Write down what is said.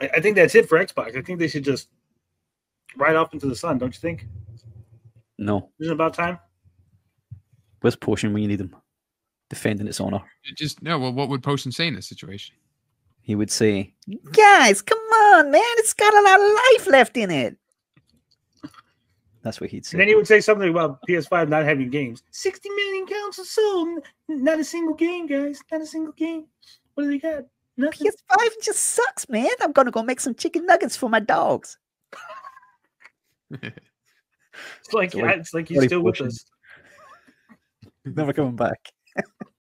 I, I think that's it for Xbox. I think they should just ride off into the sun. Don't you think? No. Isn't it about time? Where's Potion when you need him? Defending its honor. Just no. Well, what would Potion say in this situation? He would say, Guys, come on, man. It's got a lot of life left in it. That's what he'd say. And then he would say something about PS5 not having games. 60 million consoles sold. n- Not a single game, guys. Not a single game. What do they got? Nothing. PS5 just sucks, man. I'm gonna go make some chicken nuggets for my dogs. It's like, Sorry- it's like he's sorry, still with us. Never coming back.